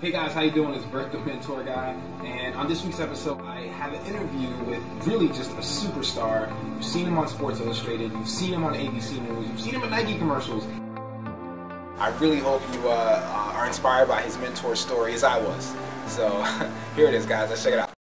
Hey guys, how you doing? It's Bert the Mentor Guy, and on this week's episode, I have an interview with really just a superstar. You've seen him on Sports Illustrated, you've seen him on ABC News, you've seen him in Nike commercials. I really hope you uh, are inspired by his mentor story as I was. So here it is, guys. Let's check it out.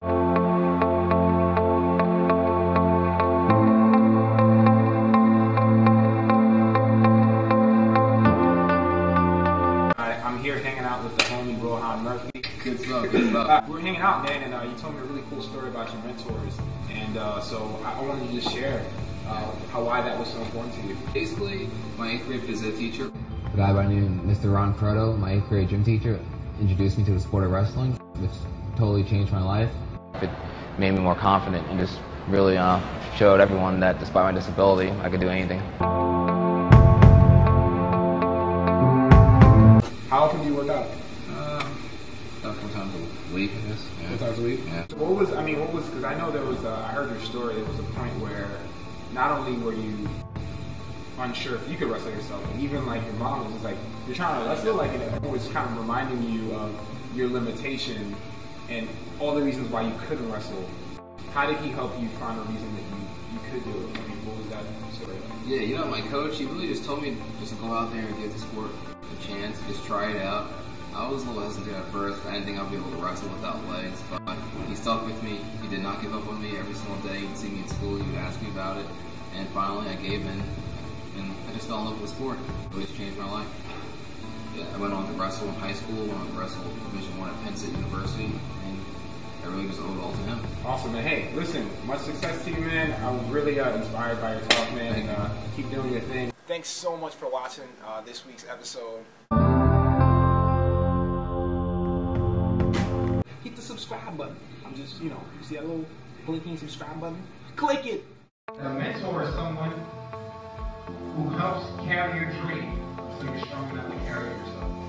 Out with the homie Rohan Murphy. Good stuff, good stuff. we're hanging out, man, and uh, you told me a really cool story about your mentors, and uh, so I, I wanted to just share uh, how why that was so important to you. Basically, my eighth grade phys ed teacher, A guy by the name of Mr. Ron Croto, my eighth grade gym teacher, introduced me to the sport of wrestling, which totally changed my life. It made me more confident and just really uh, showed everyone that despite my disability, I could do anything. How often do you work out? uh, about four times a week, I guess. Yeah. Four times a week. Yeah. What was I mean? What was because I know there was uh, I heard your story. There was a point where not only were you unsure if you could wrestle yourself, but even like your mom was just like you're trying to wrestle, like and it was kind of reminding you of your limitation and all the reasons why you couldn't wrestle. How did he help you find a reason that you, you could do it? I mean, what was that story like? Yeah, you know, my coach, he really just told me just to go out there and give the sport a chance, just try it out. I was a little hesitant at first. I didn't think I'd be able to wrestle without legs, but he stuck with me. He did not give up on me every single day. He'd see me in school, he would ask me about it, and finally I gave in, and I just fell in love with the sport. It really changed my life. Yeah, I went on to wrestle in high school, went on to wrestle Division One at Penn State University, and I really just owe it all to him. Awesome, man. Hey, listen, much success to you, man. I'm really uh, inspired by your talk, man. Thank And, uh, keep doing your thing. Thanks so much for watching uh, this week's episode. Subscribe button. I'm just, you know, you see that little blinking subscribe button? Click it. A mentor is someone who helps carry your dream so you're strong enough to carry yourself.